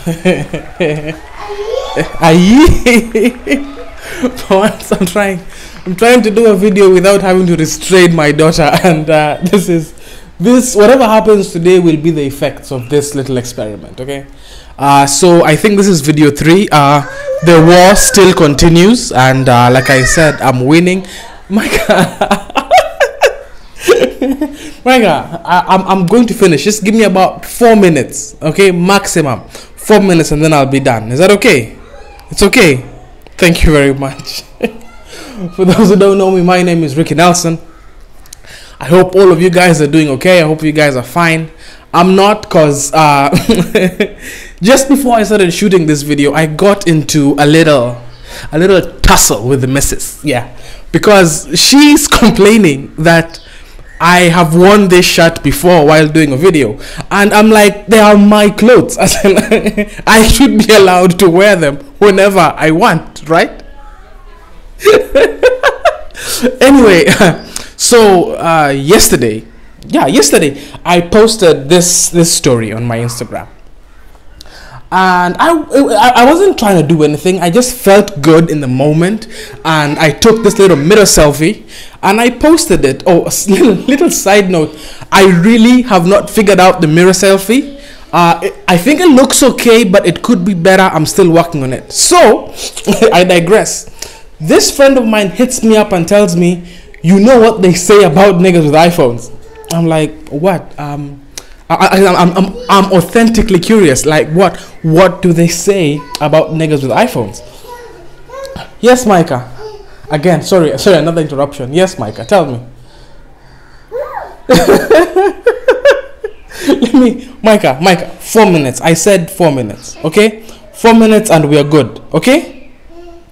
Aye. For once, I'm trying. I'm trying to do a video without having to restrain my daughter, and uh, this is this. Whatever happens today will be the effects of this little experiment. Okay. Uh, so I think this is video three. Uh, the war still continues, and uh, like I said, I'm winning. My God. I, I'm, I'm going to finish. Just give me about four minutes, okay? Maximum. Four minutes and then I'll be done. Is that okay? It's okay. Thank you very much. For those who don't know me, my name is Ricky Nelson. I hope all of you guys are doing okay. I hope you guys are fine. I'm not because uh, just before I started shooting this video, I got into a little a little tussle with the missus. Yeah. Because she's complaining that I have worn this shirt before while doing a video, and I'm like, they are my clothes. I should be allowed to wear them whenever I want, right? anyway, so uh, yesterday, yeah, yesterday I posted this this story on my Instagram and I, I wasn't trying to do anything. I just felt good in the moment. And i took this little mirror selfie. And i posted it. Oh little, little side note. I really have not figured out the mirror selfie. Uh, i think it looks okay but it could be better. I'm still working on it. So i digress. This friend of mine hits me up and tells me you know what they say about niggas with iphones. I'm like what? Um I, am I'm, I'm, I'm authentically curious. Like, what what do they say about niggas with iPhones? Yes, Micah. Again, sorry, sorry, another interruption. Yes, Micah, tell me. Let me, Micah, Micah, four minutes. I said four minutes, okay? Four minutes and we are good, okay?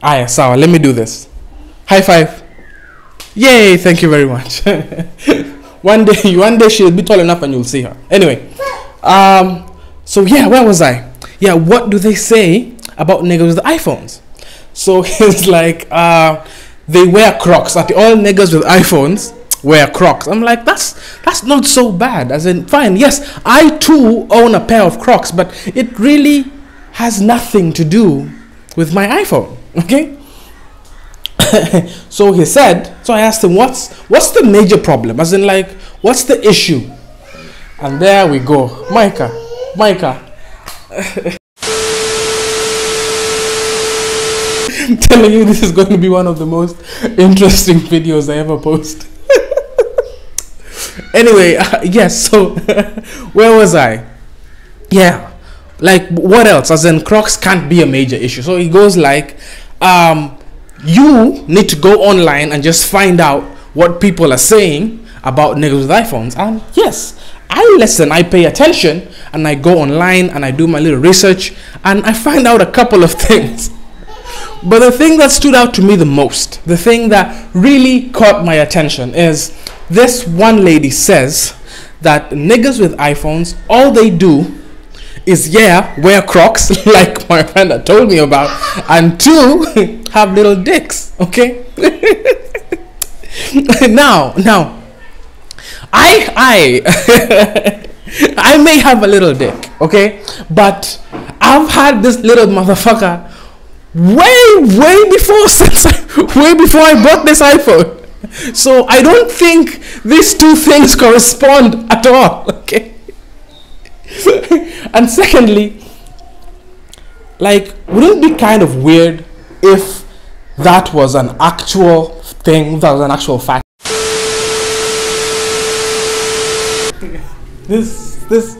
Ah, Aya, sawa, let me do this. High five. Yay, thank you very much. one day one day she'll be tall enough and you'll see her. Anyway um so yeah where was i? Yeah what do they say about niggas with iphones? So he's like uh they wear crocs. Like all niggas with iphones wear crocs. I'm like that's that's not so bad. As in fine yes i too own a pair of crocs but it really has nothing to do with my iphone okay so he said, so I asked him, what's, what's the major problem? As in, like, what's the issue? And there we go. Micah, Micah. I'm telling you, this is going to be one of the most interesting videos I ever post. anyway, uh, yes, so where was I? Yeah, like, what else? As in, Crocs can't be a major issue. So he goes like, um, you need to go online and just find out what people are saying about niggas with iPhones. And yes, I listen, I pay attention, and I go online and I do my little research, and I find out a couple of things. But the thing that stood out to me the most, the thing that really caught my attention, is this one lady says that niggas with iPhones, all they do is yeah, wear Crocs like my friend had told me about, and two, have little dicks. Okay. now, now, I, I, I may have a little dick. Okay, but I've had this little motherfucker way, way before since way before I bought this iPhone. So I don't think these two things correspond at all. Okay. and secondly, like, wouldn't it be kind of weird if that was an actual thing, that was an actual fact? this, this,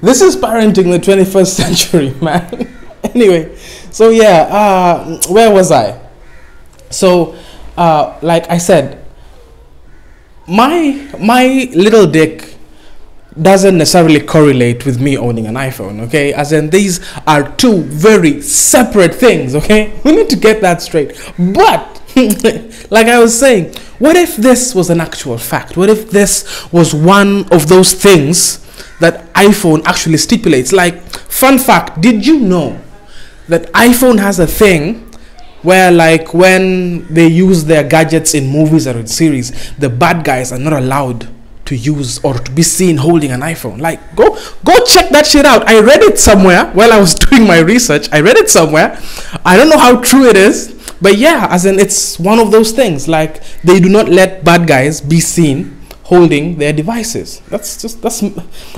this is parenting the 21st century, man. anyway, so yeah, uh, where was I? So, uh, like I said, my my little dick doesn't necessarily correlate with me owning an iPhone, okay? As in, these are two very separate things, okay? We need to get that straight. But, like I was saying, what if this was an actual fact? What if this was one of those things that iPhone actually stipulates? Like, fun fact, did you know that iPhone has a thing where like when they use their gadgets in movies or in series, the bad guys are not allowed to use or to be seen holding an iPhone. Like, go go check that shit out. I read it somewhere while I was doing my research. I read it somewhere. I don't know how true it is, but yeah, as in it's one of those things. Like they do not let bad guys be seen holding their devices. That's just that's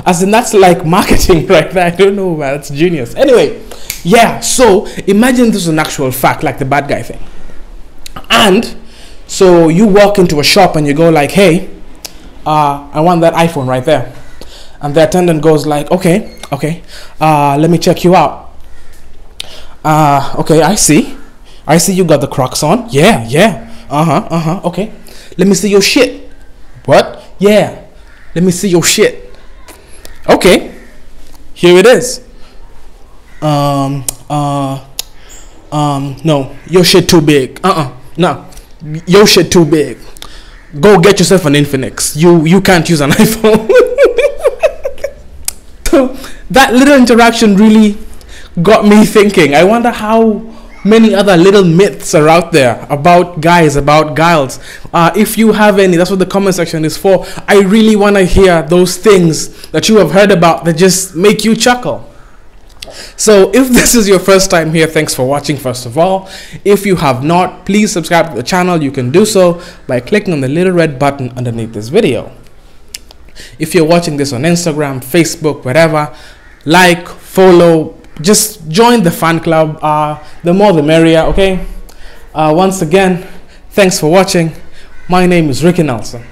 as in that's like marketing right there. I don't know, man. It's genius. Anyway, yeah. So imagine this is an actual fact, like the bad guy thing, and so you walk into a shop and you go like, hey uh, I want that iPhone right there. And the attendant goes like, okay, okay, uh, let me check you out. Uh, okay, I see. I see you got the Crocs on. Yeah, yeah. Uh huh, uh huh. Okay. Let me see your shit. What? Yeah. Let me see your shit. Okay. Here it is. Um, uh, um, no, your shit too big. Uh uh No, your shit too big go get yourself an Infinix. You you can't use an iPhone. so that little interaction really got me thinking. I wonder how many other little myths are out there about guys, about girls. Uh, if you have any, that's what the comment section is for. I really want to hear those things that you have heard about that just make you chuckle. So if this is your first time here, thanks for watching first of all. If you have not, please subscribe to the channel. You can do so by clicking on the little red button underneath this video. If you're watching this on Instagram, Facebook, whatever, like, follow, just join the fan club. Uh, the more the merrier, okay? Uh, once again, thanks for watching. My name is Ricky Nelson.